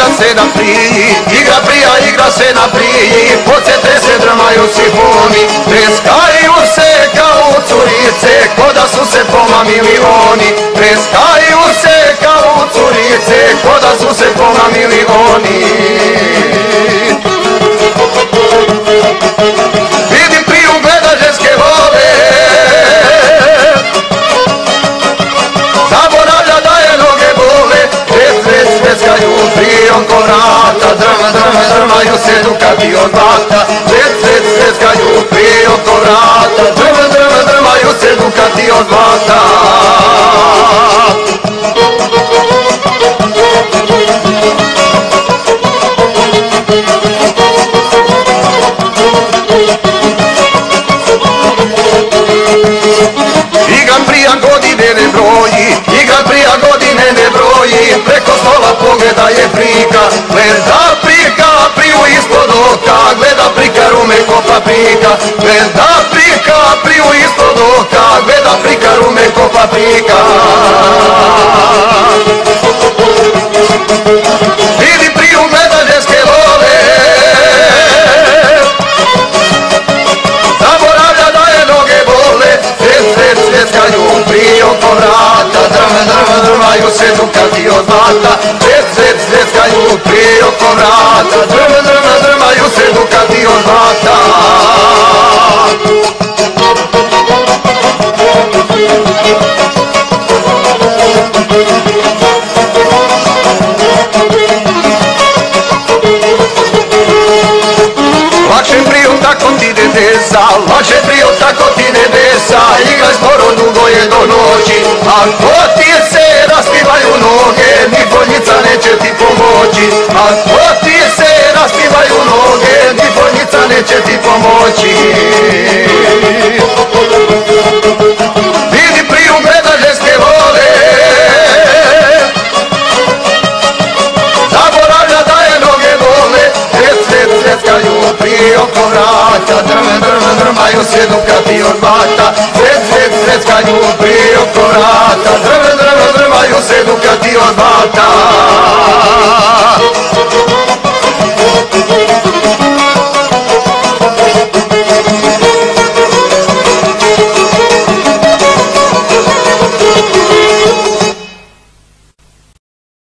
igra se na priji Igra prija, igra se na priji Podsjete se drmaju sifoni Preskaju se kao curice Koda su se pomamili oni. Preskaju se kao curice Koda su se pomamili oni dukati od vata Djece sveskaju prijom ko vrata. Drma, drma, drmaju se dukati od vata ispod oka, gleda prika rume ko paprika, gleda prika, priju ispod oka, gleda prika rume ko paprika. Vidi priju gleda ženske love, Zaboravlja da je noge bole. Sred, sred, svjeckaju prije oko vrata. Drma, drma, drmaju se dukati od vata Sred, sred, svjeckaju prije oko vrata. Drma, drma, dukati od vata Lakše priju tako ti ide desa, lakše tako ti ide desa, sporo dugo je do noći, ako ti pomoći. Vidi priju gleda ženske vole, Zaboravlja da je noge bole Sred, sred, sredskaju prije oko vrata. Drme, drme, drmaju se dukati od vata Sred, sred, sredskaju prije oko vrata. Drme, drme, drmaju se dukati od vata